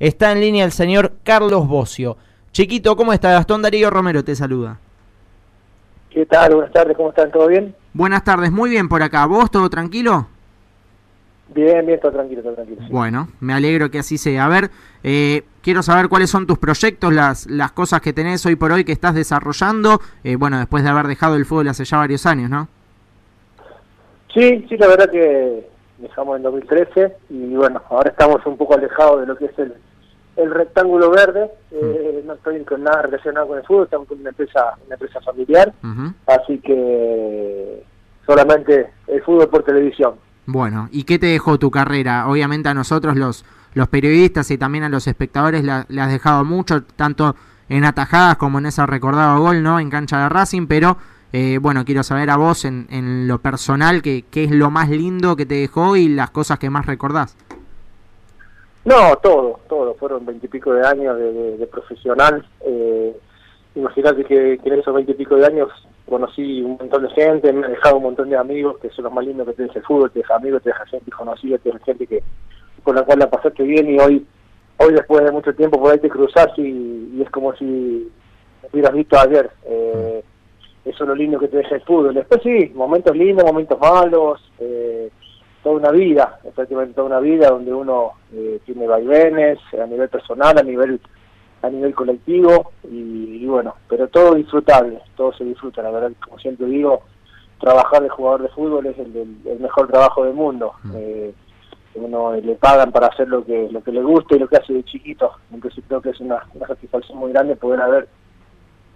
Está en línea el señor Carlos Bocio. Chiquito, ¿cómo está? Gastón Darío Romero te saluda. ¿Qué tal? Buenas tardes, ¿cómo están? ¿Todo bien? Buenas tardes, muy bien por acá. ¿Vos todo tranquilo? Bien, bien, todo tranquilo, todo tranquilo. Bueno, me alegro que así sea. A ver, eh, quiero saber cuáles son tus proyectos, las, las cosas que tenés hoy por hoy que estás desarrollando, eh, bueno, después de haber dejado el fútbol hace ya varios años, ¿no? Sí, sí, la verdad que dejamos en 2013 y bueno, ahora estamos un poco alejados de lo que es el, el rectángulo verde, eh, no estoy con nada relacionado con el fútbol, estamos con una empresa, una empresa familiar, así que solamente el fútbol por televisión. Bueno, ¿y qué te dejó tu carrera? Obviamente a nosotros los, los periodistas y también a los espectadores le has dejado mucho, tanto en atajadas como en ese recordado gol, ¿no? En cancha de Racing, pero eh, bueno, quiero saber a vos en, en lo personal qué, qué es lo más lindo que te dejó y las cosas que más recordás. No, todo, todo. Fueron veintipico de años de, profesional. Eh, Imagínate que, en esos veintipico de años conocí un montón de gente, me he dejado un montón de amigos, que son los más lindos que tienes el fútbol, te deja amigos, te deja gente conocida, te deja gente que con la cual la pasaste bien y hoy hoy después de mucho tiempo por ahí te cruzas y, y es como si hubieras visto ayer. Eh, eso es lo lindo que te deja el fútbol. Después sí, momentos lindos, momentos malos, eh, toda una vida, prácticamente toda una vida donde uno eh, tiene vaivenes a nivel personal, a nivel a nivel colectivo y, bueno, pero todo disfrutable, todo se disfruta, la verdad, como siempre digo, trabajar de jugador de fútbol es el, el, mejor trabajo del mundo. Mm. Eh, uno le pagan para hacer lo que lo que le gusta y lo que hace de chiquito, entonces creo que es una, una satisfacción muy grande poder haber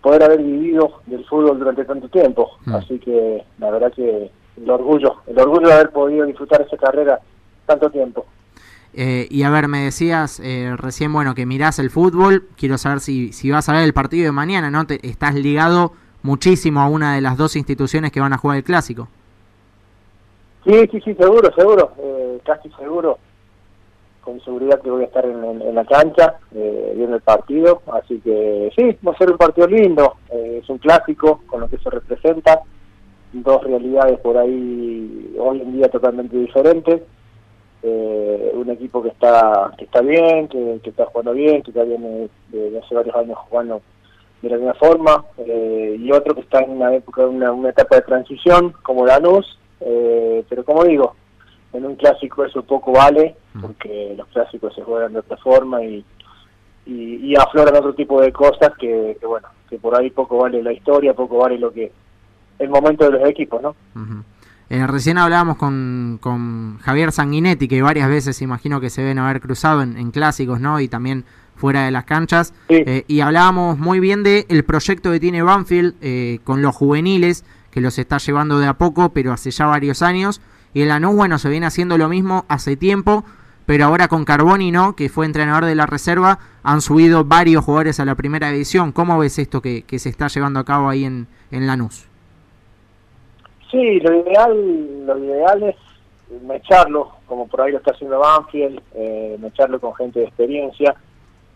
poder haber vivido del fútbol durante tanto tiempo. Mm. Así que la verdad que el orgullo, el orgullo de haber podido disfrutar esa carrera tanto tiempo. Eh, y a ver, me decías eh, recién, bueno, que mirás el fútbol, quiero saber si, si vas a ver el partido de mañana, ¿no? Te, estás ligado muchísimo a una de las dos instituciones que van a jugar el Clásico. Sí, sí, sí, seguro, seguro, eh, casi seguro con seguridad que voy a estar en, en, en la cancha eh, viendo el partido, así que sí, va a ser un partido lindo, eh, es un clásico con lo que se representa, dos realidades por ahí hoy en día totalmente diferentes, eh, un equipo que está que está bien, que, que está jugando bien, que ya viene de, de, hace varios años jugando de la misma forma, eh, y otro que está en una época, una, una etapa de transición como Lanús, eh, pero como digo, en un clásico eso poco vale, porque los clásicos se juegan de otra forma y, y, y afloran otro tipo de cosas que, que, bueno, que por ahí poco vale la historia, poco vale lo que el momento de los equipos, ¿no? Uh -huh. eh, recién hablábamos con, con Javier Sanguinetti, que varias veces imagino que se deben haber cruzado en, en clásicos, ¿no? Y también fuera de las canchas. Sí. Eh, y hablábamos muy bien de el proyecto que tiene Banfield eh, con los juveniles, que los está llevando de a poco, pero hace ya varios años y el Lanús, bueno, se viene haciendo lo mismo hace tiempo, pero ahora con Carboni, ¿no? Que fue entrenador de la reserva, han subido varios jugadores a la primera división. ¿Cómo ves esto que, que se está llevando a cabo ahí en, en Lanús? Sí, lo ideal, lo ideal es mecharlo, como por ahí lo está haciendo Banfield, eh, mecharlo con gente de experiencia.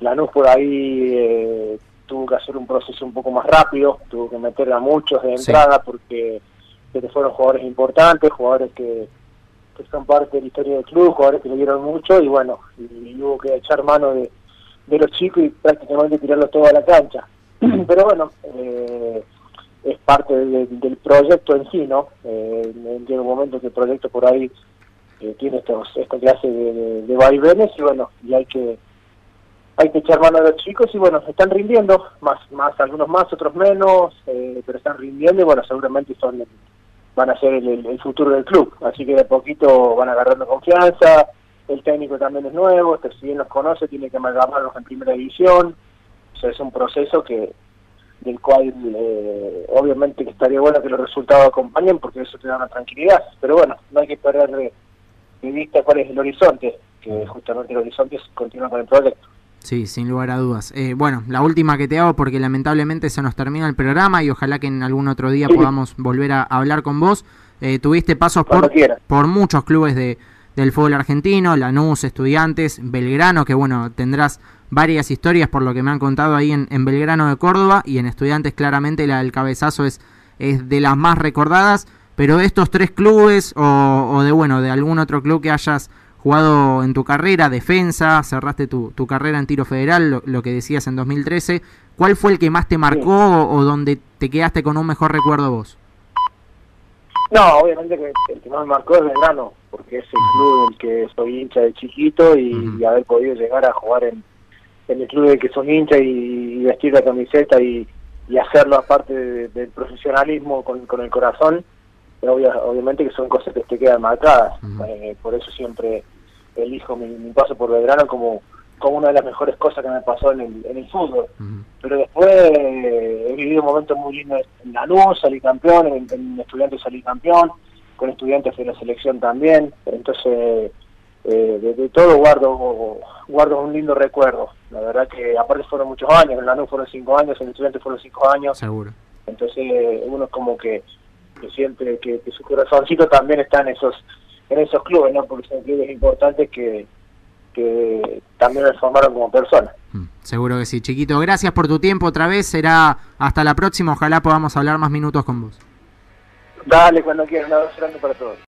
Lanús por ahí eh, tuvo que hacer un proceso un poco más rápido, tuvo que meter a muchos de entrada sí. porque que fueron jugadores importantes, jugadores que, que son parte de la historia del club, jugadores que le dieron mucho y bueno, y, y hubo que echar mano de, de, los chicos y prácticamente tirarlos todo a la cancha. Pero bueno, eh, es parte de, del proyecto en sí, ¿no? Eh, llega un momento que el proyecto por ahí eh, tiene estos, esta clase de, vaivenes y bueno, y hay que hay que echar mano a los chicos y bueno, están rindiendo, más, más algunos más, otros menos, eh, pero están rindiendo y bueno, seguramente son van a ser el, el, el, futuro del club. Así que de poquito van agarrando confianza, el técnico también es nuevo, este, si bien los conoce, tiene que amalgamarlos en primera división. O sea, es un proceso que del cual eh, obviamente que estaría bueno que los resultados acompañen porque eso te da una tranquilidad. Pero bueno, no hay que perder de, de vista cuál es el horizonte, que justamente el horizonte es continuar con el proyecto. Sí, sin lugar a dudas. Eh, bueno, la última que te hago porque lamentablemente se nos termina el programa y ojalá que en algún otro día sí. podamos volver a hablar con vos. Eh, tuviste pasos por, por muchos clubes de, del fútbol argentino, Lanús, Estudiantes, Belgrano, que bueno, tendrás varias historias por lo que me han contado ahí en, en Belgrano de Córdoba y en Estudiantes claramente la del cabezazo es, es de las más recordadas, pero de estos tres clubes o, o de bueno, de algún otro club que hayas jugado en tu carrera, defensa, cerraste tu, tu carrera en tiro federal, lo, que decías en 2013. ¿Cuál fue el que más te marcó o, donde te quedaste con un mejor recuerdo vos? No, obviamente que el que más me marcó es Belgrano, porque es el club del que soy hincha de chiquito y, haber podido llegar a jugar en, el club del que soy hincha y, vestir la camiseta y, hacerlo aparte del profesionalismo con, con el corazón obviamente que son cosas que te quedan marcadas. Eh, por eso siempre elijo mi, paso por Belgrano como, como una de las mejores cosas que me pasó en el, en el fútbol. Pero después eh, he vivido momentos muy lindos en la luz, salí campeón, en, en Estudiantes salí campeón, con Estudiantes de la selección también. Entonces, eh, de, todo guardo guardo un lindo recuerdo. La verdad que aparte fueron muchos años, en la luz fueron cinco años, en Estudiantes fueron cinco años. Seguro. Entonces uno como que que siente que, su corazoncito también está en esos en esos clubes, ¿no? Porque son clubes importantes que, que también me formaron como persona. Mm, seguro que sí, chiquito. Gracias por tu tiempo otra vez. Será hasta la próxima. Ojalá podamos hablar más minutos con vos. Dale, cuando quieras. Un abrazo grande para todos.